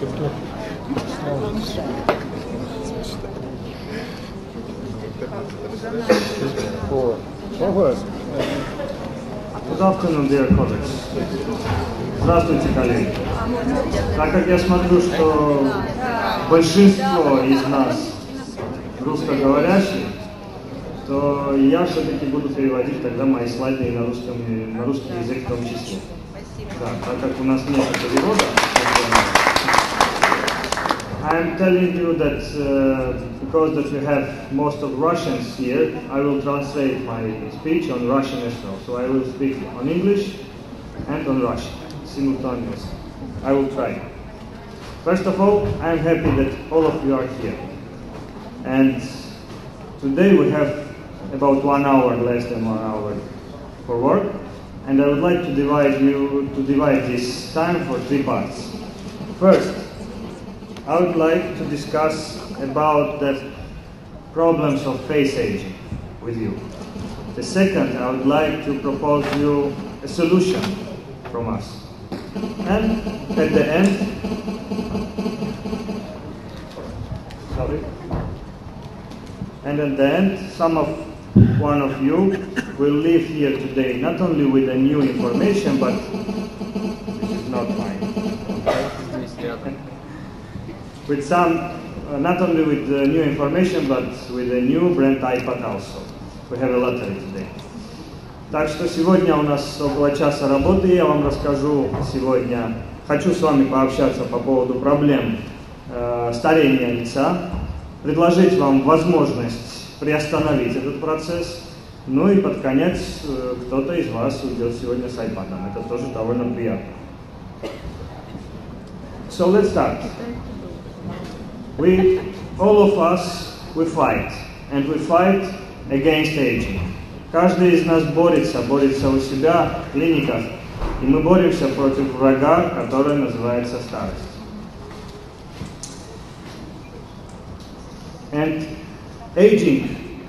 Good afternoon, dear colleagues. Здравствуйте, коллеги. Так как я смотрю, что большинство из нас русскоговорящие, то я все-таки буду переводить тогда мои слайды на, русском, на русский язык в том числе. Да, так как у нас нет перевода, I'm telling you that uh, because that we have most of Russians here, I will translate my speech on Russian as well. So I will speak on English and on Russian simultaneously. I will try. First of all, I am happy that all of you are here. And today we have about one hour, less than one hour for work. And I would like to divide you to divide this time for three parts. First, I would like to discuss about the problems of face aging with you. The second, I would like to propose you a solution from us. And at the end, sorry, and at the end, some of one of you will leave here today not only with a new information, but with some, uh, not only with the new information, but with a new brand iPad also. We have a lottery today. Так что сегодня у нас около часа работы, я вам расскажу сегодня, хочу с вами пообщаться по поводу проблем э, старения лица, предложить вам возможность приостановить этот процесс, ну и под конец э, кто-то из вас уйдет сегодня с iPad. Это тоже довольно приятно. So let's start. We, all of us, we fight. And we fight against aging. Каждый из нас борется, борется у себя в клиниках. И мы боремся против врага, который называется старость. And aging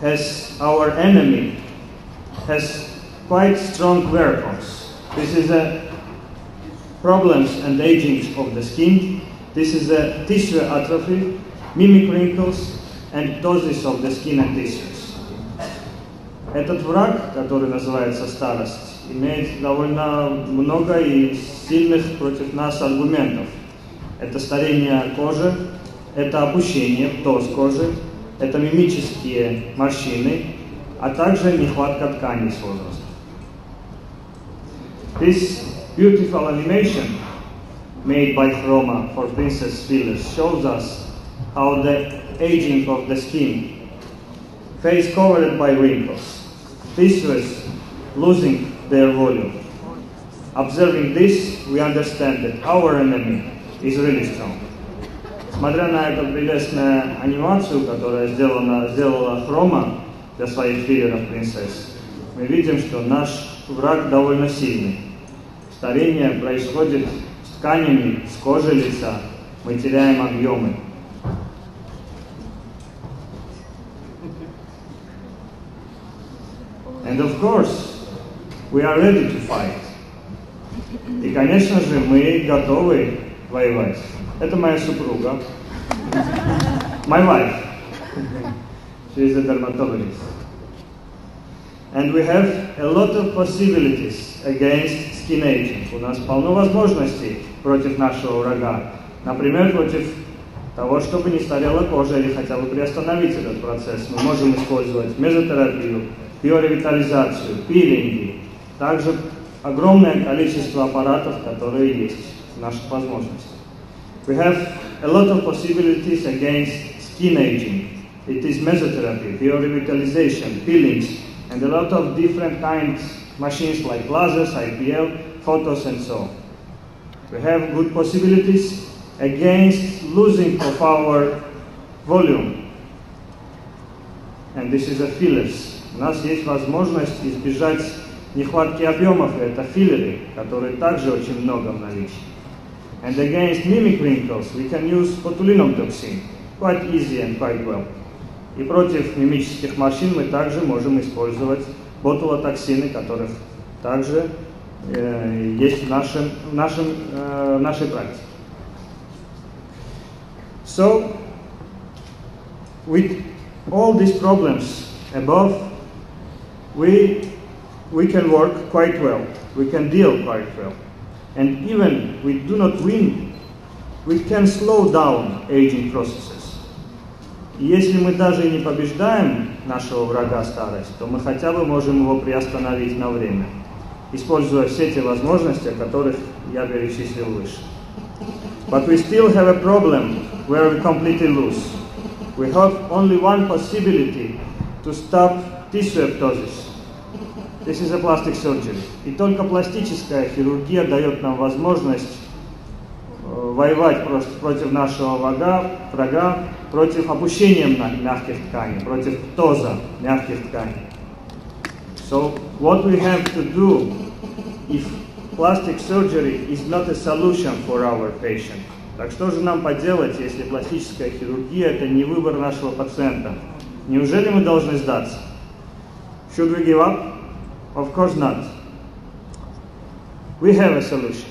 has our enemy has quite strong weapons. This is a problems and aging of the skin. This is a tissue atrophy, mimic wrinkles, and ptosis of the skin and tissues. Этот враг, который называется старость, имеет довольно много и сильных против нас аргументов. Это старение кожи, это опущение, птоз кожи, это мимические морщины, а также нехватка тканей с возрастом. This beautiful animation made by Chroma for Princess Phyllis shows us how the aging of the skin, face covered by wrinkles, tissues losing their volume. Observing this, we understand that our enemy is really strong. Смотря на эту прелестную анимацию, которая сделана, сделала Хрома для своих филлеров принцесс, мы видим, что наш враг довольно сильный. Старение происходит с тканями, с кожей лица, мы теряем объемы. And of course, we are ready to fight. И, конечно же, мы готовы воевать. Это моя супруга. My wife. She is a dermatologist. And we have a lot of possibilities against skin aging. У нас полно возможностей против нашего врага. Например, против того, чтобы не старела кожа или хотя бы приостановить этот процесс. Мы можем использовать мезотерапию, биоревитализацию, пилинги, также огромное количество аппаратов, которые есть в наших возможностях. We have a lot of possibilities against skin aging. It is mesotherapy, biorevitalization, peelings, and a lot of different kinds machines like lasers, IPL, photos, and so on. We have good possibilities against losing of our volume. And this is a fillers. У нас есть возможность избежать нехватки объемов, это филлеры, которые также очень много в наличии. And against mimic wrinkles, we can use botulinum toxin, quite easy and quite well. И против мимических морщин мы также можем использовать ботулотоксины, которых также э, есть в, нашем, в нашем, э, нашей практике. So, with all these problems above, we, we can work quite well. We can deal quite well. And even we do not win, we can slow down aging processes. Если мы даже не побеждаем нашего врага старость, то мы хотя бы можем его приостановить на время, используя все те возможности, о которых я перечислил выше. But we still have a problem where we completely lose. We have only one possibility to stop tissue apoptosis. This is a plastic surgery. И только пластическая хирургия дает нам возможность э, воевать против нашего врага, врага против опущения мягких тканей, против птоза мягких тканей. So what we have to do if plastic surgery is not a solution for our patient. Так что же нам поделать, если пластическая хирургия это не выбор нашего пациента? Неужели мы должны сдаться? Should we give up? Of course not. We have a solution.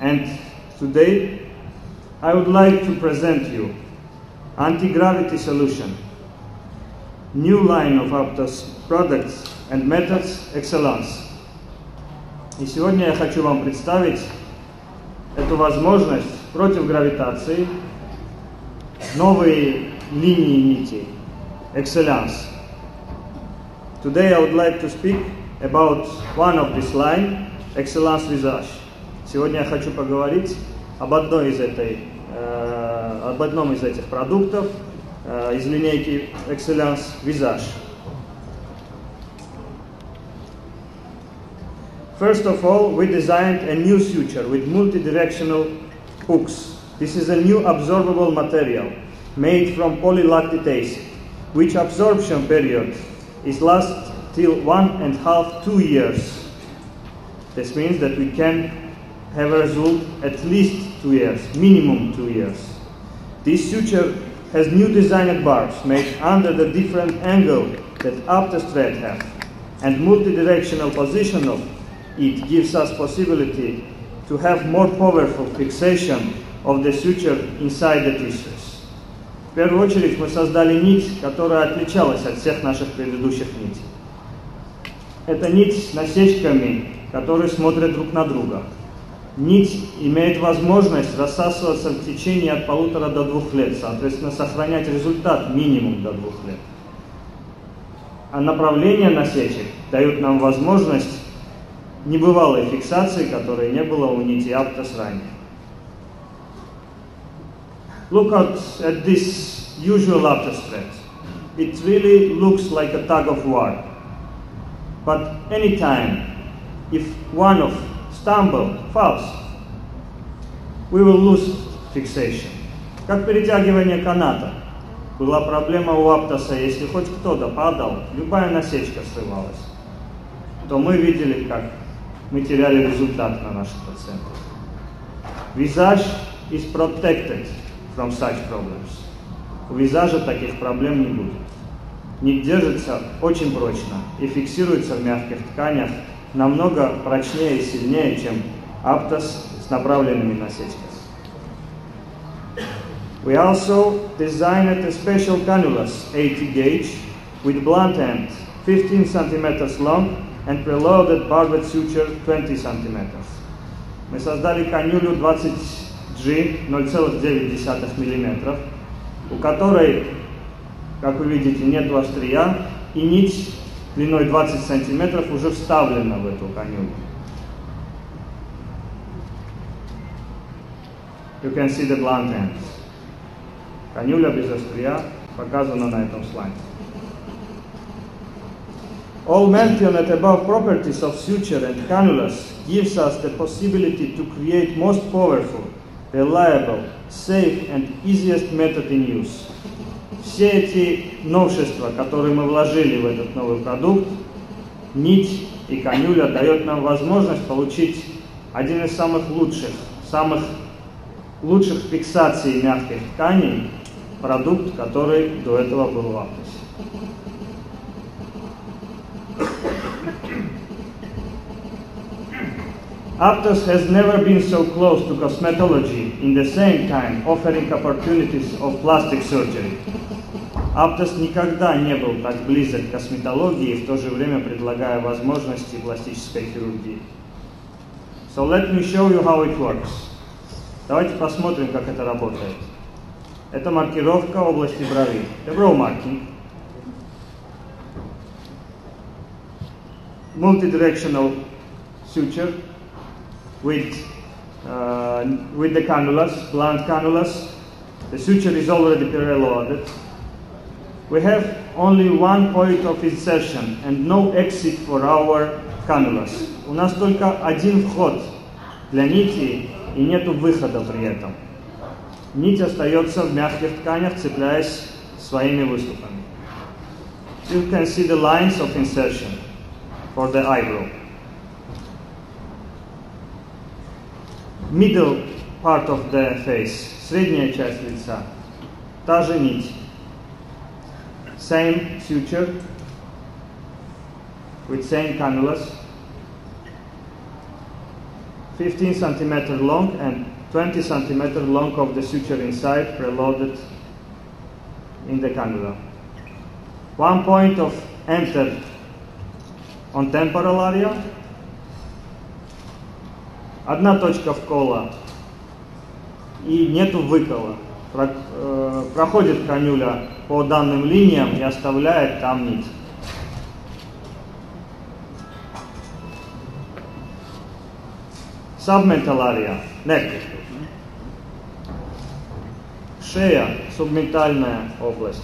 And today I would like to present you anti-gravity solution, new line of Aptos products and methods excellence. И сегодня я хочу вам представить эту возможность против гравитации, новые линии нитей, excellence. Today I would like to speak about one of this line, excellence visage. Сегодня я хочу поговорить об одной из этой Э, об одном из этих продуктов э, из линейки Excellence Visage. First of all, we designed a new suture with multi-directional hooks. This is a new absorbable material made from polylactic acid, which absorption period is last till one and a half, two years. This means that we can have a result at least two years, minimum two years. This suture has new designed barbs made under the different angle that Aptus thread have, and multi-directional position of it gives us possibility to have more powerful fixation of the suture inside the tissues. В первую очередь мы создали нить, которая отличалась от всех наших предыдущих нитей. Это нить с насечками, которые смотрят друг на друга. Нить имеет возможность рассасываться в течение от полутора до двух лет, соответственно, сохранять результат минимум до двух лет. А направление насечек дают нам возможность небывалой фиксации, которой не было у нити Аптос ранее. Look at, at this usual thread. It really looks like a tug of war. But anytime, if one of stumble, false, we will lose fixation. Как перетягивание каната. Была проблема у Аптоса, если хоть кто-то падал, любая насечка срывалась, то мы видели, как мы теряли результат на наших пациентах. Visage is protected from such problems. У визажа таких проблем не будет. Ник держится очень прочно и фиксируется в мягких тканях намного прочнее и сильнее, чем Aptos с направленными насечками. We also designed a special cannulas 80 gauge with blunt end 15 centimeters long and preloaded barbed suture 20 centimeters. Мы создали канюлю 20G 0,9 мм, у которой, как вы видите, нет острия и нить длиной 20 сантиметров уже вставлена в эту конюлю. You can see the blunt ends. Конюля без острия показана на этом слайде. All mentioned above properties of suture and cannulas gives us the possibility to create most powerful, reliable, safe and easiest method in use. все эти новшества, которые мы вложили в этот новый продукт, нить и конюля дает нам возможность получить один из самых лучших, самых лучших фиксаций мягких тканей, продукт, который до этого был в Аптосе. Aptos has never been so close to cosmetology in the same time offering opportunities of plastic surgery. Aptos никогда не был так близок к косметологии, в то же время предлагая возможности пластической хирургии. So let me show you how it works. Давайте посмотрим, как это работает. Это маркировка области брови. The brow marking. Multidirectional suture with, uh, with the cannulas, blunt cannulas. The suture is already preloaded. We have only one point of insertion and no exit for our cannulas. У нас только один вход для нити и нету выхода при этом. Нить остается в мягких тканях, цепляясь своими выступами. You can see the lines of insertion for the eyebrow. Middle part of the face, средняя часть лица, та же нить. Same suture with same cannulas. 15 centimeter long and 20 centimeter long of the suture inside preloaded in the cannula. One point of enter on temporal area. Одна точка вкола и нету выкола. Э, проходит канюля по данным линиям и оставляет там нить. Area, neck. Шея, субментальная область.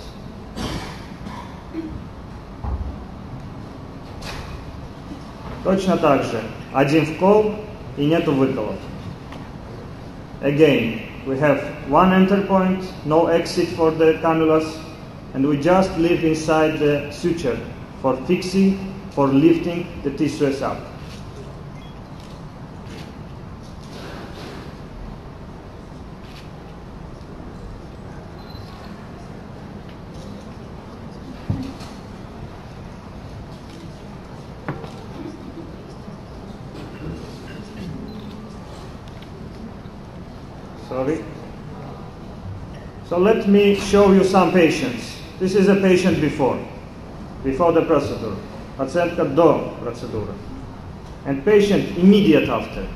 Точно так же. Один вкол и нету выколов. Again, we have one enter point, no exit for the cannulas, and we just leave inside the suture for fixing, for lifting the tissues up. So let me show you some patients. This is a patient before, before the procedure. Пациентка до процедуры. And patient immediate after.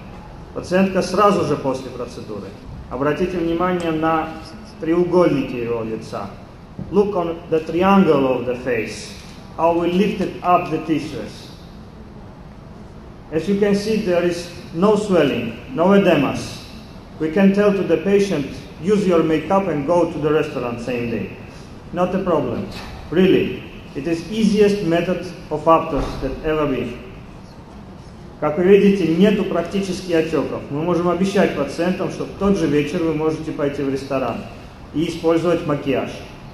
Пациентка сразу же после процедуры. Обратите внимание на треугольники его лица. Look on the triangle of the face. How we lifted up the tissues. As you can see, there is no swelling, no edemas. We can tell to the patient, use your makeup and go to the restaurant same day. Not a problem. Really, it is easiest method of Aptos that ever been. Как вы видите, нету практически отеков. Мы можем обещать пациентам, что в тот же вечер вы можете пойти в ресторан и использовать макияж.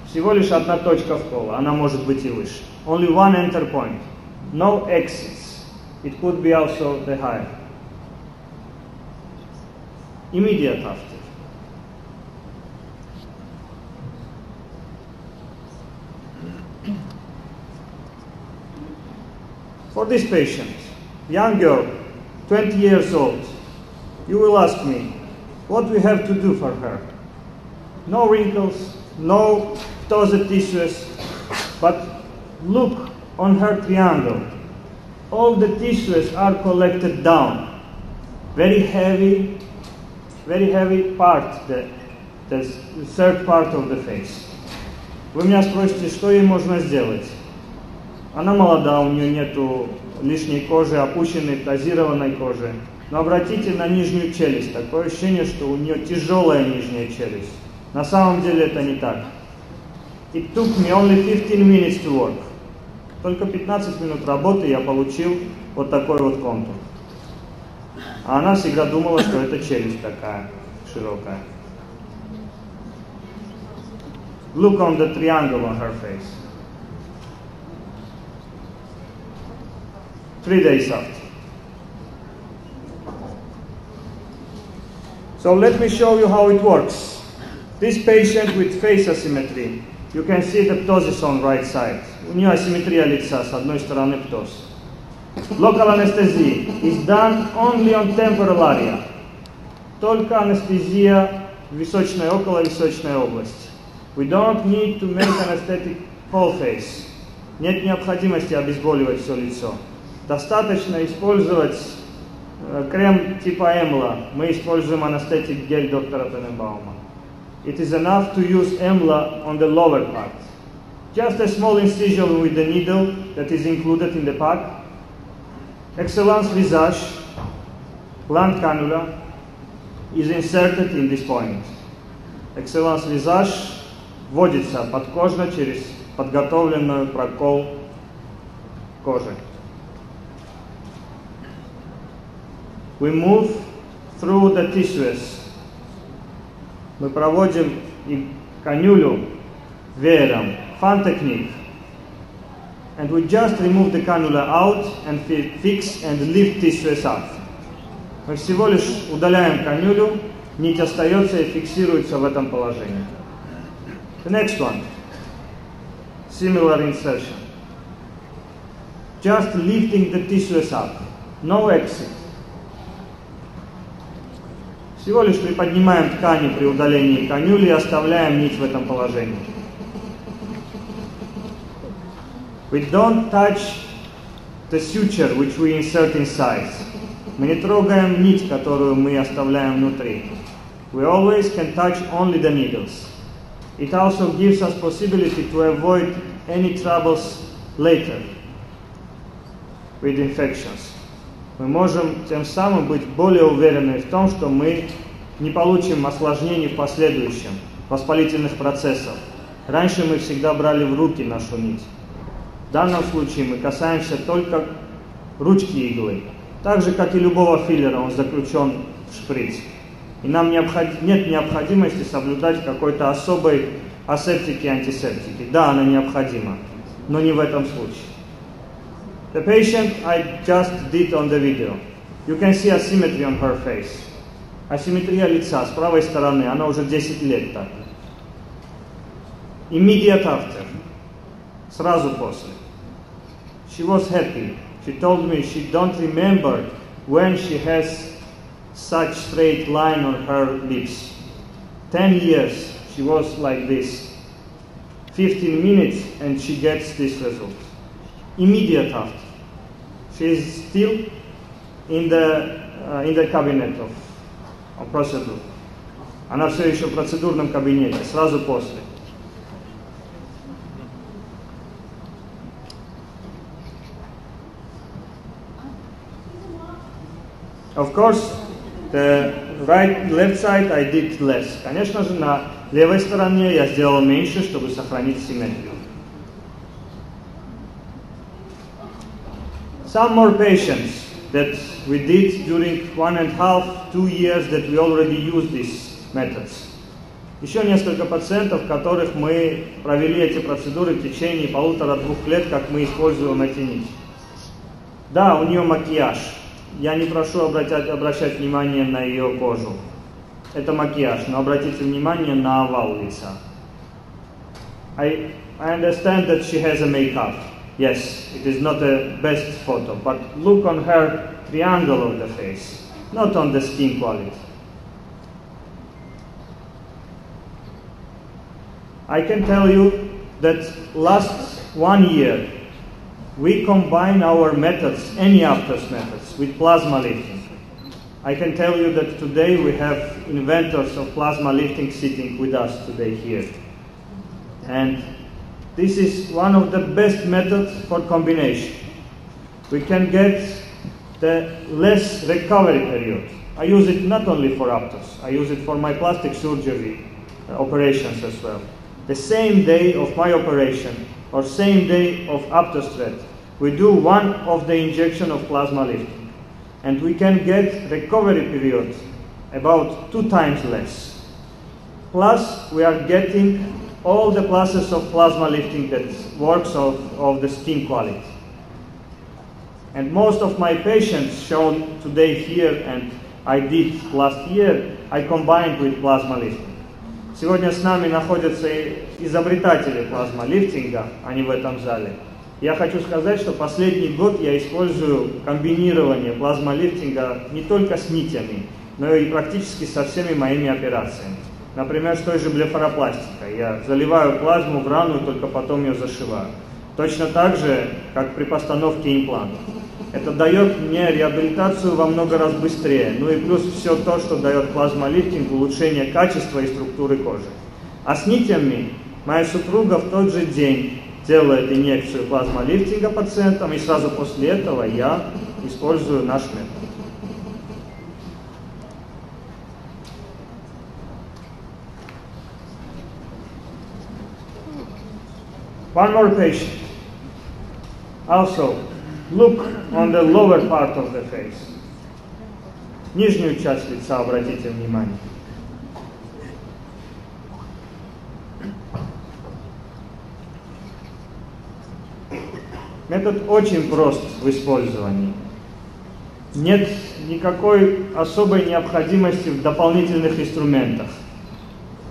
Всего лишь одна точка вкола, она может быть и выше. Only one enter point. No exits. It could be also the higher. Immediate after. For this patient, young girl, 20 years old, you will ask me, what we have to do for her? No wrinkles, no tossed tissues, but look on her triangle. All the tissues are collected down. Very heavy, very heavy part, the, the third part of the face. Вы меня спросите, что ей можно сделать? Она молода, у нее нету лишней кожи, опущенной, тазированной кожи. Но обратите на нижнюю челюсть. Такое ощущение, что у нее тяжелая нижняя челюсть. На самом деле это не так. It took me only 15 minutes to work. Только 15 минут работы я получил вот такой вот контур. А она всегда думала, что это челюсть такая широкая. Look on the triangle on her face. Three days after. So let me show you how it works. This patient with face asymmetry, you can see the ptosis on right side. У нее асимметрия лица, с одной стороны птоз. Local anesthesia is done only on temporal area. Только анестезия височная, околовисочная область. We don't need to make anesthetic whole face. Нет необходимости обезболивать все лицо. Достаточно использовать э, крем типа Эмла. Мы используем анестетик гель доктора Тененбаума. It is enough to use Emla on the lower part. Just a small incision with the needle that is included in the pack. Excellence Visage, gland cannula, is inserted in this point. Excellence Visage вводится подкожно через подготовленную прокол кожи. We move through the tissues. Мы проводим и канюлю веером, technique. And we just remove the cannula out and fix and lift tissues up. Мы всего лишь удаляем канюлю, нить остается и фиксируется в этом положении. The next one. Similar insertion. Just lifting the tissues up. No exit. Всего лишь приподнимаем ткани при удалении канюли и оставляем нить в этом положении. We don't touch the suture which we insert inside. Мы не трогаем нить, которую мы оставляем внутри. We always can touch only the needles. It also gives us possibility to avoid any troubles later with infections. Мы можем тем самым быть более уверены в том, что мы не получим осложнений в последующем, воспалительных процессов. Раньше мы всегда брали в руки нашу нить. В данном случае мы касаемся только ручки иглы. Так же, как и любого филлера, он заключен в шприц. И нам необход... нет необходимости соблюдать какой-то особой асептики антисептики. Да, она необходима, но не в этом случае. The patient I just did on the video. You can see asymmetry on her face. Асимметрия лица с правой стороны, она уже 10 лет так. Immediate after. Сразу после. She was happy. She told me she don't remember when she has such straight line on her lips. 10 years she was like this. 15 minutes and she gets this result. Immediate after. She is still in the, uh, in the cabinet of, of procedure. Она все еще в процедурном кабинете, сразу после. Of course, the right, left side I did less. Конечно же, на левой стороне я сделал меньше, чтобы сохранить симметрию. Some more patients that we did during one and half, two years that we already use these methods. Еще несколько пациентов, которых мы провели эти процедуры в течение полутора-двух лет, как мы используем эти нити. Да, у нее макияж, я не прошу обратять, обращать внимание на ее кожу. Это макияж, но обратите внимание на овал лица. I, I understand that she has a makeup. Yes, it is not the best photo, but look on her triangle of the face, not on the skin quality. I can tell you that last one year we combine our methods, any Aptos methods, with plasma lifting. I can tell you that today we have inventors of plasma lifting sitting with us today here. And this is one of the best methods for combination. We can get the less recovery period. I use it not only for Aptos, I use it for my plastic surgery uh, operations as well. The same day of my operation or same day of Aptos thread, we do one of the injection of plasma lifting. And we can get recovery period about two times less. Plus, we are getting all the classes of plasma lifting that works of, of the skin quality. And most of my patients shown today here and I did last year, I combined with plasma lifting. Сегодня с нами находятся изобретатели плазмолифтинга, они в этом зале. Я хочу сказать, что последний год я использую комбинирование плазмолифтинга не только с нитями, но и практически со всеми моими операциями. Например, с той же блефаропластикой. Я заливаю плазму в рану и только потом ее зашиваю. Точно так же, как при постановке импланта. Это дает мне реабилитацию во много раз быстрее. Ну и плюс все то, что дает плазмолифтинг, улучшение качества и структуры кожи. А с нитями моя супруга в тот же день делает инъекцию плазмолифтинга пациентам, и сразу после этого я использую наш метод. One more patient. Also, look on the lower part of the face. Нижнюю часть лица обратите внимание. Метод очень прост в использовании. Нет никакой особой необходимости в дополнительных инструментах.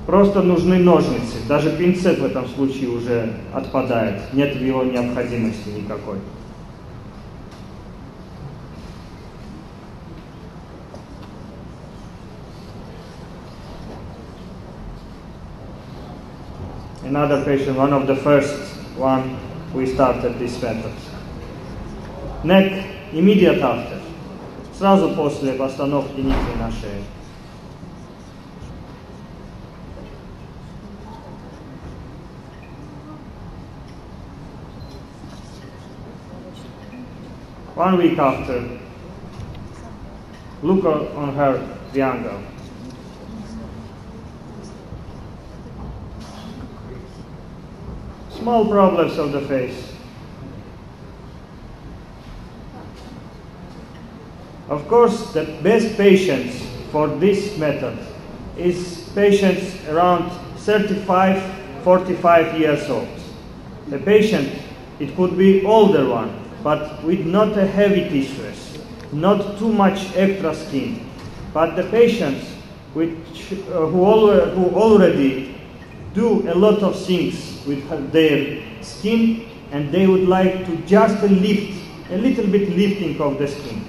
Просто нужны ножницы. Даже пинцет в этом случае уже отпадает. Нет его необходимости никакой. Another patient, one of the first one we started this method. Neck immediate after. Сразу после постановки нити на шею. One week after, look on her triangle. Small problems of the face. Of course, the best patients for this method is patients around 35, 45 years old. The patient, it could be older one, but with not a heavy tissues, not too much extra skin. But the patients which, uh, who, al- who already do a lot of things with her- their skin and they would like to just lift, a little bit lifting of the skin.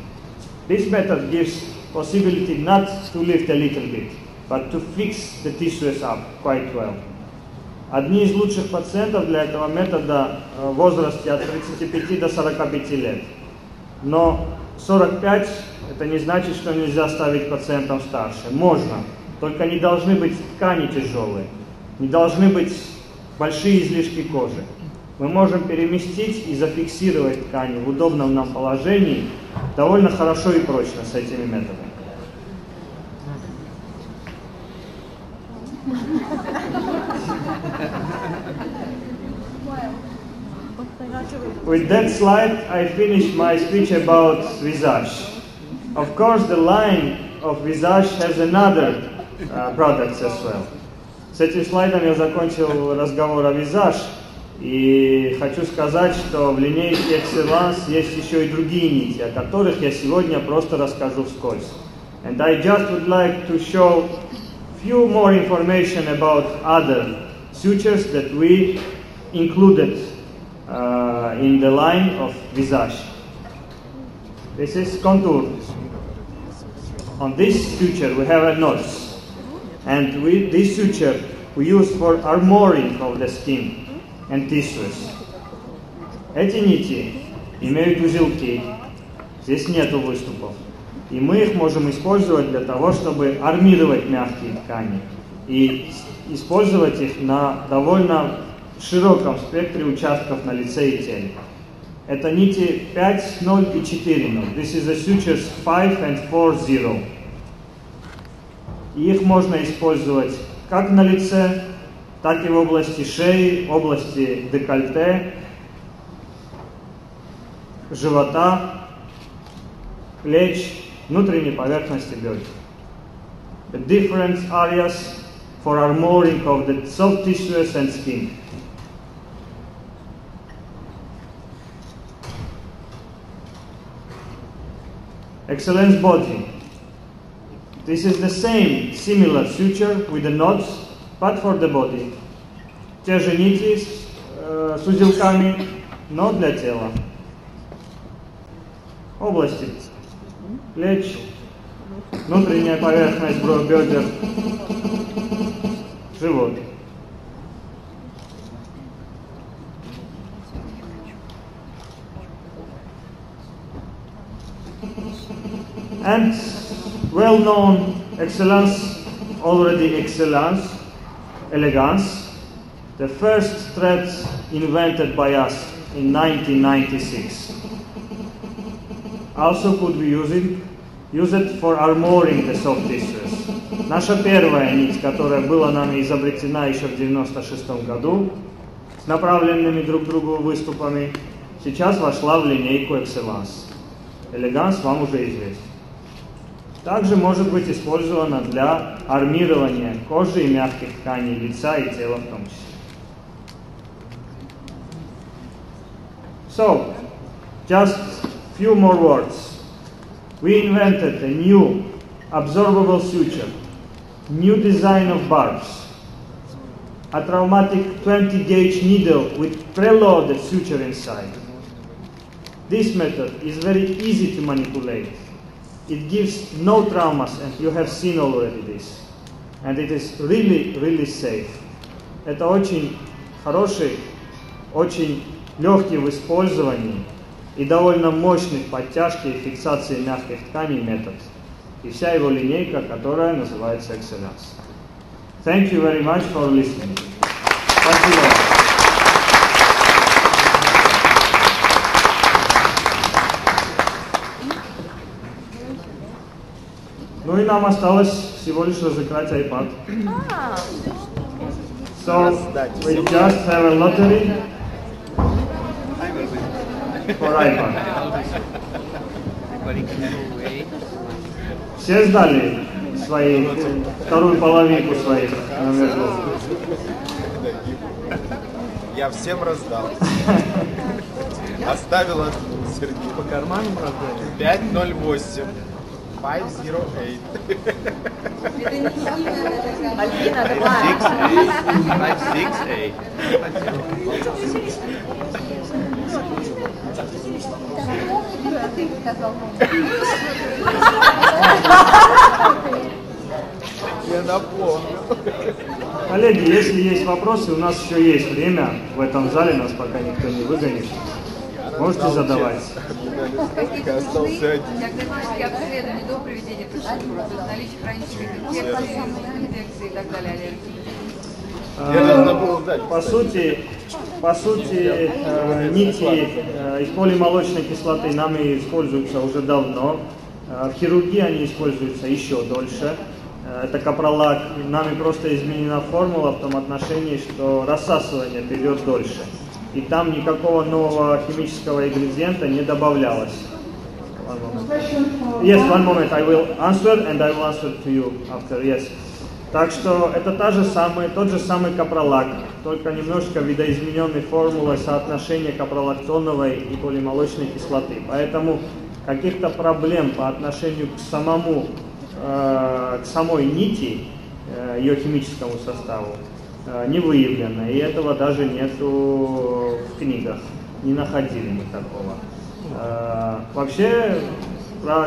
This method gives possibility not to lift a little bit, but to fix the tissues up quite well. Одни из лучших пациентов для этого метода э, в возрасте от 35 до 45 лет. Но 45 это не значит, что нельзя ставить пациентам старше. Можно, только не должны быть ткани тяжелые, не должны быть большие излишки кожи. Мы можем переместить и зафиксировать ткани в удобном нам положении довольно хорошо и прочно с этими методами. With that slide, I finish my speech about Visage. Of course, the line of Visage has another uh, products as well. С этим слайдом я закончил разговор о Visage. И хочу сказать, что в линейке Excellence есть еще и другие нити, о которых я сегодня просто расскажу вскользь. And I just would like to show few more information about other sutures that we included uh, in the line of Visage. This is contour. On this suture we have a notch. And we, this suture we use for armoring of the skin and tissues. Эти нити имеют узелки, здесь нету выступов. И мы их можем использовать для того, чтобы армировать мягкие ткани и использовать их на довольно широком спектре участков на лице и теле. Это нити 5, 0 и 4 0. This is the sutures 5 and 4 0. И их можно использовать как на лице, так и в области шеи, области декольте, живота, плеч, внутренней поверхности бедер. The different areas for armoring of the soft tissues and skin. Excellence body. This is the same similar suture with the knots, but for the body. Те же нити с, э, с узелками, но для тела. Области плеч, внутренняя поверхность бедер, живот. And well-known excellence, already excellence, elegance, the first thread invented by us in 1996. Also could be used, use it for armoring the soft tissues. Наша первая нить, которая была нами изобретена еще в 96 году, с направленными друг к другу выступами, сейчас вошла в линейку Excellence. Элеганс вам уже известен. Также может быть использована для армирования кожи и мягких тканей лица и тела в том числе. So, just few more words. We invented a new absorbable suture, new design of barbs, a traumatic 20 gauge needle with preloaded suture inside. This method is very easy to manipulate. It gives no traumas and you have seen already this. And it is really, really safe. Это очень хороший, очень легкий в использовании и довольно мощный в подтяжке и фиксации мягких тканей метод. И вся его линейка, которая называется Excellence. Thank you very much for listening. Спасибо. Ну и нам осталось всего лишь разыграть iPad. So we just have a lottery for iPad. Все сдали свои, вторую половинку своих номеров? Я всем раздал. Оставил от Сергея. По карманам раздали? 508. 508. Альбина, Six давай. eight. Five six eight. Я напомню. Коллеги, если есть вопросы, у нас еще есть время в этом зале, нас пока никто не выгонит. Можете задавать. Я остался один. Диагностические обследования до проведения процедуры, то есть наличие хронических инфекций, инфекций и так далее, аллергии. Дать. По сути, по сути, э, нити э, из полимолочной кислоты нами используются уже давно. Э, В хирургии они используются еще дольше. Э, Это капролак. Нами просто изменена формула в том отношении, что рассасывание идет дольше. И там никакого нового химического ингредиента не добавлялось. Yes, one moment. I will answer and I will answer to you after. Yes. Так что это та же самая, тот же самый капролак, только немножко видоизмененной формулой соотношения капролактоновой и полимолочной кислоты. Поэтому каких-то проблем по отношению к самому, э, к самой нити, э, ее химическому составу, не выявлено. И этого даже нету в книгах. Не находили мы такого. Э, Вообще,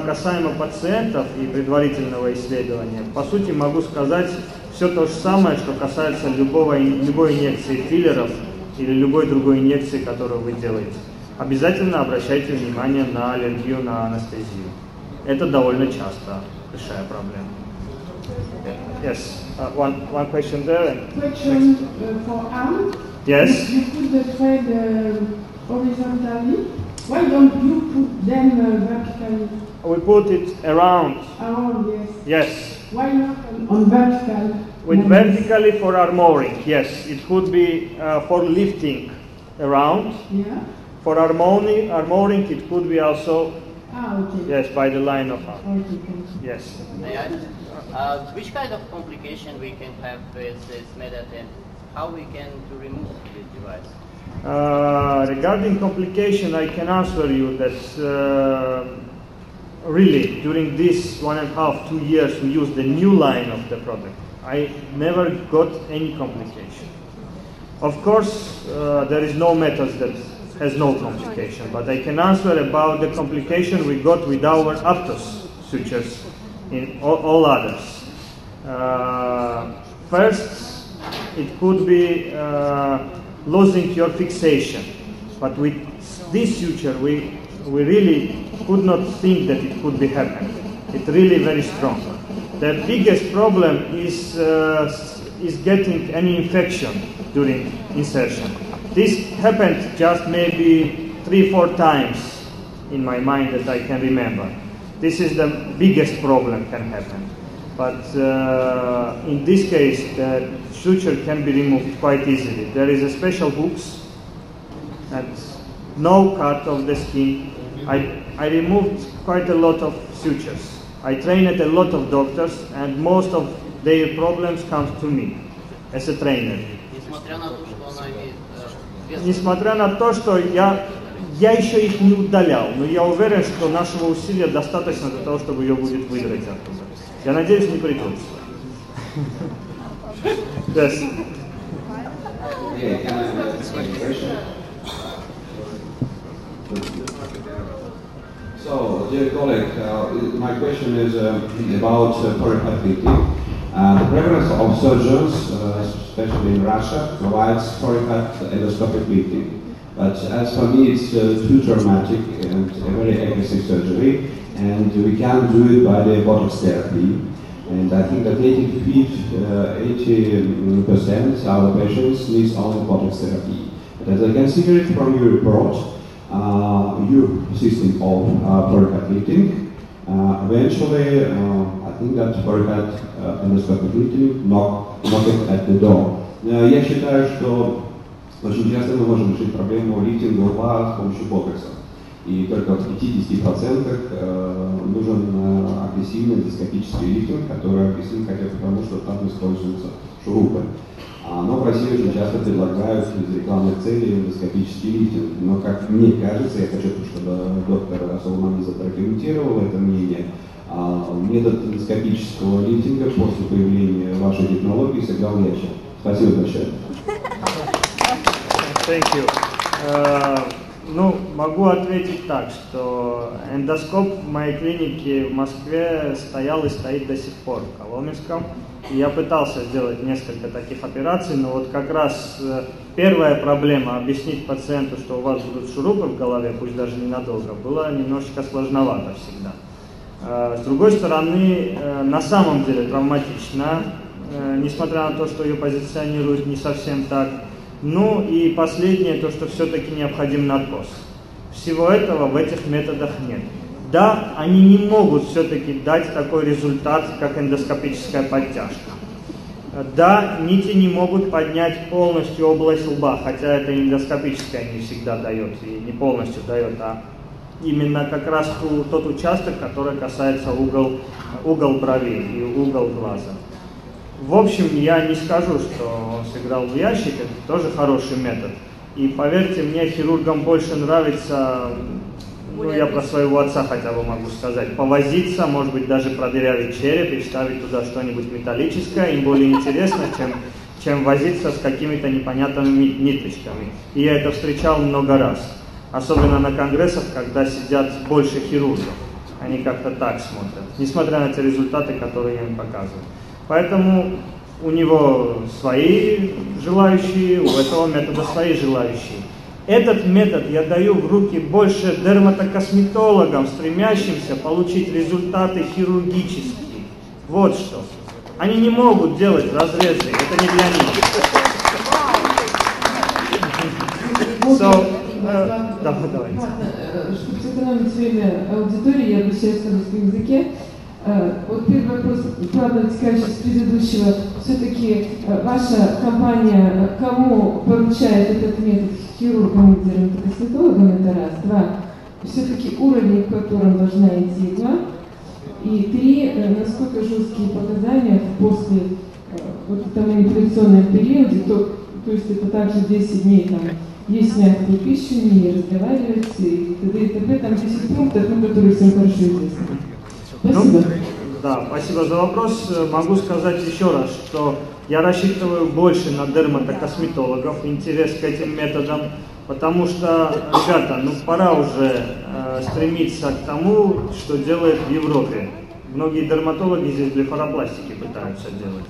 касаемо пациентов и предварительного исследования, по сути могу сказать все то же самое, что касается любого, любой инъекции филлеров или любой другой инъекции, которую вы делаете. Обязательно обращайте внимание на аллергию на анестезию. Это довольно часто большая проблема. Yes, uh, one, one question there. and- Question uh, for arm. Yes. You put the thread uh, horizontally. Why don't you put them uh, vertically? We put it around, Around, yes. yes. Why not on, on vertical? With lines? vertically for armoring, yes. It could be uh, for lifting around. Yeah. For armoring, armoring, it could be also, Ah, okay. yes, by the line of arm. Okay, thank you. Yes. Uh, which kind of complication we can have with this method and how we can to remove this device? Uh, regarding complication, I can answer you that uh, really during this one and a half, two years, we used the new line of the product. I never got any complication. Of course, uh, there is no method that has no complication, but I can answer about the complication we got with our Aptos sutures in all, all others. Uh, first, it could be uh, losing your fixation, but with this future, we, we really could not think that it could be happen. It's really very strong. The biggest problem is, uh, is getting any infection during insertion. This happened just maybe three, four times in my mind that I can remember. This is the biggest problem can happen. But uh, in this case, the suture can be removed quite easily. There is a special hooks and no cut of the skin. I, I removed quite a lot of sutures. I trained a lot of doctors and most of their problems come to me as a trainer. Несмотря на то, что она имеет э, вес Несмотря на то, что я, я еще их не удалял, но я уверен, что нашего усилия достаточно для того, чтобы ее будет выдрать оттуда. Я надеюсь, не придется. Yes. Okay, can I ask a question? So, dear colleague, uh, my question is uh, about uh, lifting. Uh, the prevalence of surgeons, uh, especially in Russia, provides forehead endoscopic lifting. But as for me, it's uh, too traumatic and a very aggressive surgery, and we can't do it by the Botox therapy. And I think that 80 uh, 80% of our patients needs only Botox therapy. But as I can see it from your report, uh, your system of uh, forehead lifting, uh, eventually, uh, I think that forehead uh, endoscopic lifting knock, knock it at the door. Uh, я считаю, что очень часто мы можем решить проблему лифтинга лба с помощью ботокса. И только в 50% э, нужен э, агрессивный эндоскопический лифтинг, который агрессивен хотя бы потому, что там используются шурупы. А, Но в России очень часто предлагают из рекламных целей эндоскопический лифтинг. Но, как мне кажется, я хочу, чтобы доктор Соломониза прокомментировал это мнение, а, метод эндоскопического лифтинга после появления вашей технологии сыграл ящик. Спасибо большое. Thank you. Э, ну, могу ответить так, что эндоскоп в моей клинике в Москве стоял и стоит до сих пор в Коломенском. Я пытался сделать несколько таких операций, но вот как раз э, первая проблема объяснить пациенту, что у вас будут шурупы в голове, пусть даже ненадолго, было немножечко сложновато всегда. Э, С другой стороны, на самом деле травматично, несмотря на то, что ее позиционируют не совсем так. Ну и последнее, то, что все-таки необходим наркоз. Всего этого в этих методах нет. Да, они не могут все-таки дать такой результат, как эндоскопическая подтяжка. Да, нити не могут поднять полностью область лба, хотя это эндоскопическая не всегда дает и не полностью дает, а именно как раз тот участок, который касается угол, угол брови и угол глаза. В общем, я не скажу, что сыграл в ящик, это тоже хороший метод. И поверьте мне, хирургам больше нравится, ну я про своего отца хотя бы могу сказать, повозиться, может быть даже продырявить череп и вставить туда что-нибудь металлическое, им более интересно, чем, чем возиться с какими-то непонятными ни- ниточками. И я это встречал много раз. Особенно на конгрессах, когда сидят больше хирургов. Они как-то так смотрят, несмотря на те результаты, которые я им показываю. Поэтому у него свои желающие, у этого метода свои желающие. Этот метод я даю в руки больше дерматокосметологам, стремящимся получить результаты хирургические. Вот что. Они не могут делать разрезы, это не для них. So, э, да, давайте. Чтобы сэкономить время аудитории, я обращаюсь на русском языке. Э, Вот первый вопрос, правда, вытекающий с предыдущего. Все-таки ваша компания э, кому поручает этот метод хирургам и дерматокосметологам, это раз. Два, все-таки уровень, в котором должна идти игла. И три, э, насколько жесткие показания после э, вот в этом манипуляционном периоде, то, то есть это также 10 дней там есть мягкую пищу, не разговаривать и т.д. и т.п. Там 10 пунктов, ну, которые всем хорошо известны. Спасибо. Ну, да, спасибо за вопрос. Могу сказать еще раз, что я рассчитываю больше на дерматокосметологов, интерес к этим методам. Потому что, ребята, ну пора уже э, стремиться к тому, что делают в Европе. Многие дерматологи здесь блефаропластики пытаются делать.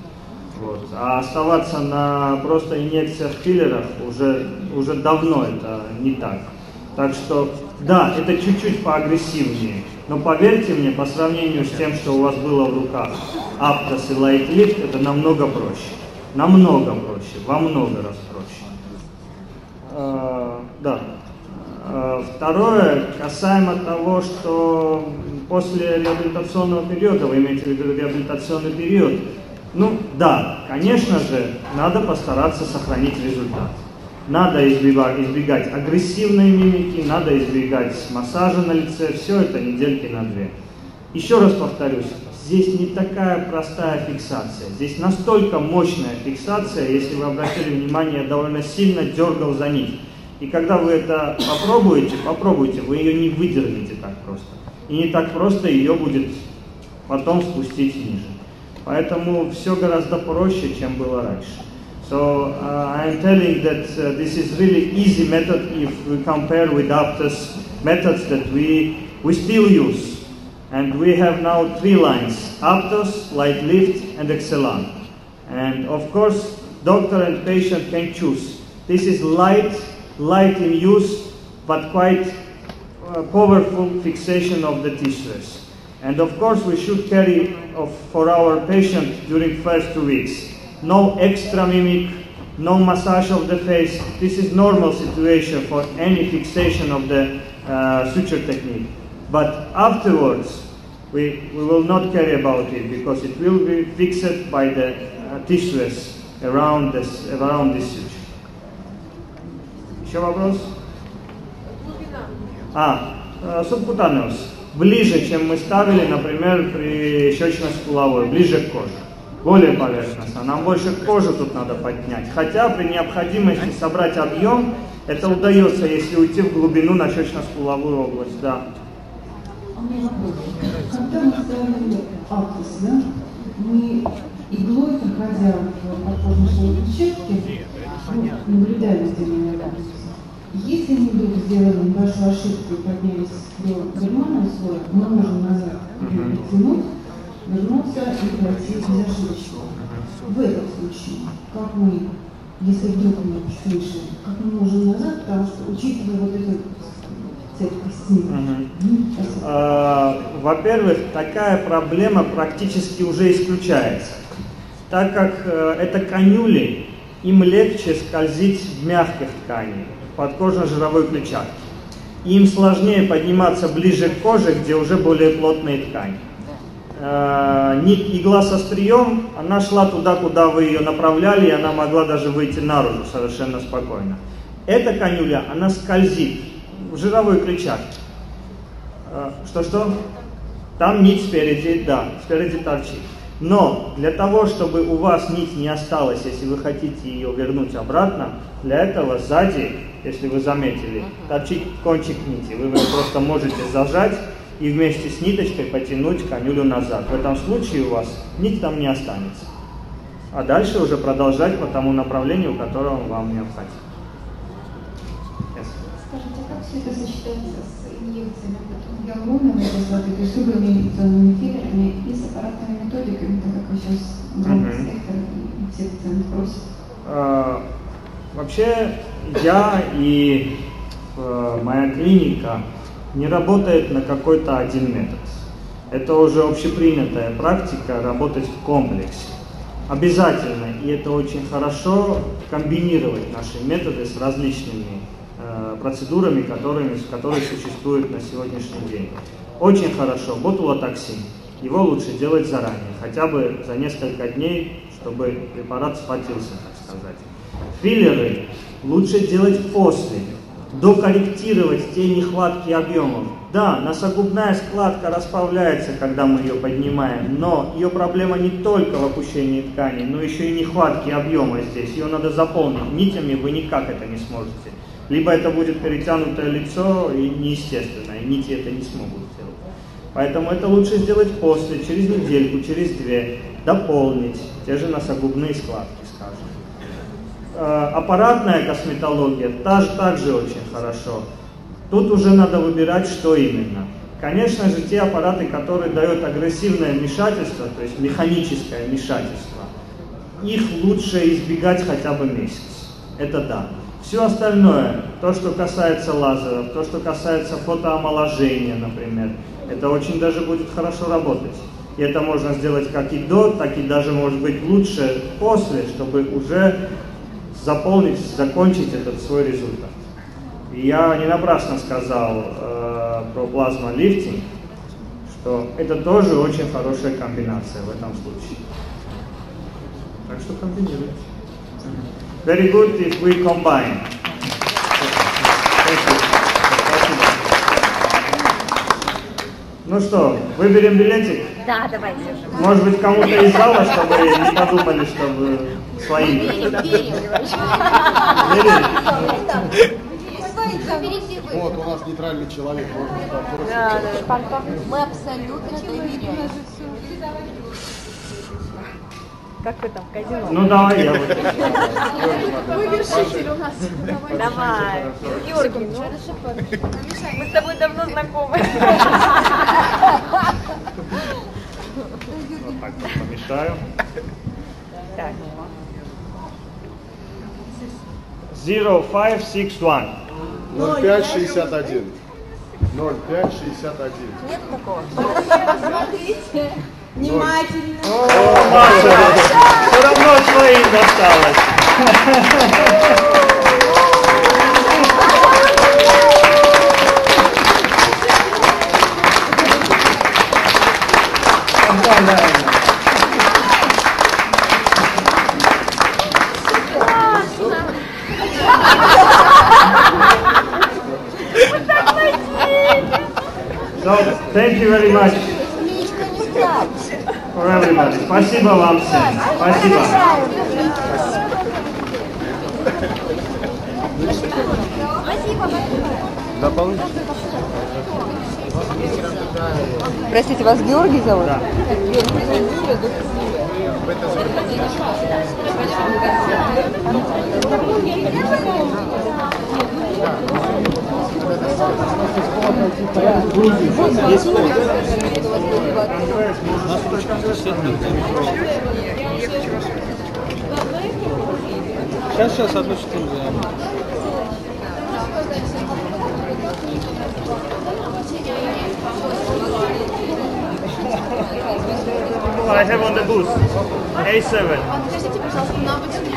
Вот. А оставаться на просто инъекциях филлерах уже, уже давно это не так. Так что, да, это чуть-чуть поагрессивнее. Но поверьте мне, по сравнению с тем, что у вас было в руках, Aptos и Light это намного проще. Намного проще, во много раз проще. Э, да. Э, второе, касаемо того, что после реабилитационного периода, вы имеете в виду реабилитационный период, ну да, конечно же, надо постараться сохранить результат. Надо избегать, избегать агрессивной мимики, надо избегать массажа на лице, все это недельки на две. Еще раз повторюсь, здесь не такая простая фиксация. Здесь настолько мощная фиксация, если вы обратили внимание, я довольно сильно дергал за нить. И когда вы это попробуете, попробуйте, вы ее не выдернете так просто. И не так просто ее будет потом спустить ниже. Поэтому все гораздо проще, чем было раньше. So uh, I am telling that uh, this is really easy method if we compare with Aptus methods that we, we still use. And we have now three lines, Aptos, Light Lift, and Excelan. And of course, doctor and patient can choose. This is light, light in use, but quite uh, powerful fixation of the tissues. And of course, we should carry of, for our patient during first two weeks No extra mimic, no massage of the face. This is normal situation for any fixation of the uh, suture technique. But afterwards, we, we will not care about it because it will be fixed by the uh, tissues around this, around this suture. Еще вопрос? А, э, субкутанеус. Ближе, чем мы ставили, например, при щечно-скуловой, ближе к коже. Более поверхностно. Нам больше кожи тут надо поднять. Хотя при необходимости собрать объем, это удается, если уйти в глубину на щечно-скуловую область. Да. У меня вопрос. Когда мы ставили атлас, да, мы иглой, проходя в клетчатки, ну, наблюдали сделанный анализ. Если мы вдруг сделали небольшую ошибку и поднялись до гормонного слоя, мы можем назад притянуть, вернуться и пройти безошибочно. В этом случае, как мы, если вдруг мы слышим, как мы можем назад, потому что учитывая вот эту снизу. А, Во-первых, такая проблема практически уже исключается. Так как э, это канюли, им легче скользить в мягких тканях, подкожно-жировой клетчатке. Им сложнее подниматься ближе к коже, где уже более плотные ткани. Э, нить игла со острием, она шла туда, куда вы ее направляли, и она могла даже выйти наружу совершенно спокойно. Эта канюля, она скользит в жировой клетчатке. Э, Что-что? Там нить спереди, да, спереди торчит. Но для того, чтобы у вас нить не осталась, если вы хотите ее вернуть обратно, для этого сзади, если вы заметили, торчит кончик нити. Вы его просто можете зажать и вместе с ниточкой потянуть конюлю назад. В этом случае у вас нить там не останется. А дальше уже продолжать по тому направлению, которое вам необходимо. Yes. Скажите, а как все это сочетается с инъекциями гиалуроновой кислоты, то есть любыми инъекционными филлерами и с аппаратными методиками, так как вы сейчас бронхоспектр и все пациенты просят? А, Вообще я и э, моя клиника не работает на какой-то один метод. Это уже общепринятая практика работать в комплексе. Обязательно, и это очень хорошо, комбинировать наши методы с различными э, процедурами, которыми, которые существуют на сегодняшний день. Очень хорошо, ботулотоксин. Его лучше делать заранее, хотя бы за несколько дней, чтобы препарат схватился, так сказать. Филлеры лучше делать после, докорректировать те нехватки объемов. Да, носогубная складка расправляется, когда мы ее поднимаем, но ее проблема не только в опущении ткани, но еще и нехватки объема здесь. Ее надо заполнить нитями, вы никак это не сможете. Либо это будет перетянутое лицо и неестественно, и нити это не смогут сделать. Поэтому это лучше сделать после, через недельку, через две, дополнить те же носогубные складки, аппаратная косметология также, также очень хорошо. Тут уже надо выбирать, что именно. Конечно же, те аппараты, которые дают агрессивное вмешательство, то есть механическое вмешательство, их лучше избегать хотя бы месяц. Это да. Все остальное, то, что касается лазеров, то, что касается фотоомоложения, например, это очень даже будет хорошо работать. И это можно сделать как и до, так и даже, может быть, лучше после, чтобы уже заполнить, закончить этот свой результат. Я не напрасно сказал э, про плазмолифтинг, что это тоже очень хорошая комбинация в этом случае. Так что комбинируйте. Very good if we combine. Thank you. Спасибо. Ну что, выберем билетик? Да, давайте. Может быть, кому-то из зала, чтобы не подумали, что вы свои. Вот, у нас нейтральный человек. Да, да. Мы абсолютно доверяем. Как вы там, казино? Ну давай я вот. Вы вершитель у нас. Давай. Георгий, ну, мы с тобой давно знакомы. Вот так вот помешаю. Так. 0561. 0561. 0561. Нет такого? Посмотрите внимательно. О, Маша, все равно своим досталось. Спасибо вам всем. Спасибо. Простите, вас Георгий зовут? Да. Сейчас, сейчас, одну секунду. I have on the booth A7. Скажите, пожалуйста, на обучение,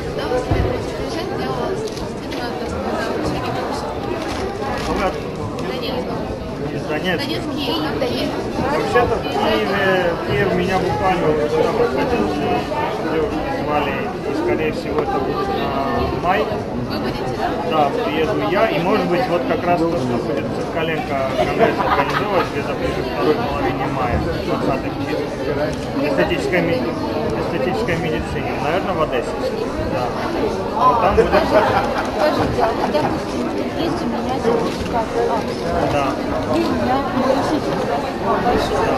Из Донецка. Донецк, Киев, Донецк. Вообще-то в Киеве, Киев меня буквально вот сюда подходил, девушку звали, и скорее всего это будет на май. Вы будете, да? Да, приеду я, и может быть вот как раз то, что будет Циркаленко конгресс организовывать где-то ближе к второй половине мая, 20 числа. Эстетической, ми- эстетической медицине, наверное, в Одессе. Да. Вот там будет... Скажите, а вот, допустим, есть у меня сертификат А, Да. и у меня мой учитель большой.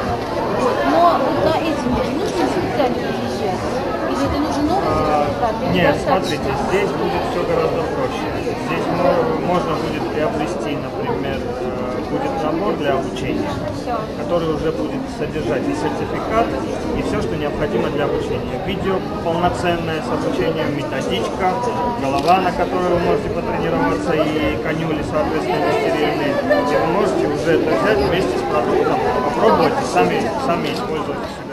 Вот. Но вот на эти меры нужно специально приезжать? Или это нужен новый сертификат? Или Нет, достаточно? смотрите, здесь будет все гораздо проще. Здесь мо- можно будет приобрести, например, э, будет набор для обучения, который уже будет содержать и сертификат, и все, что необходимо для обучения. Видео полноценное с обучением, методичка, голова, на которой вы можете потренироваться, и конюли, соответственно, стерильные. И вы можете уже это взять вместе с продуктом, попробовать и сами, сами использовать.